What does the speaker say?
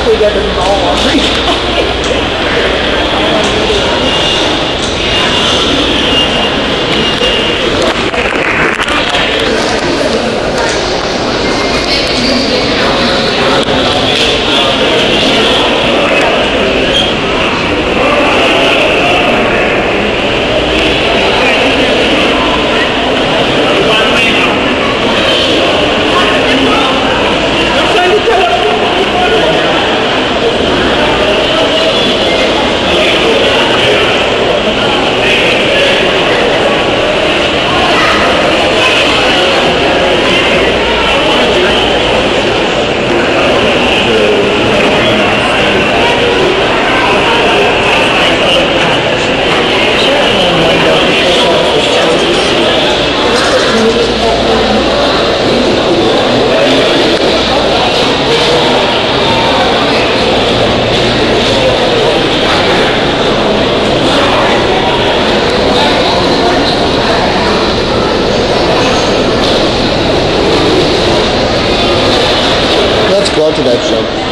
I don't think we get involved. go to that show.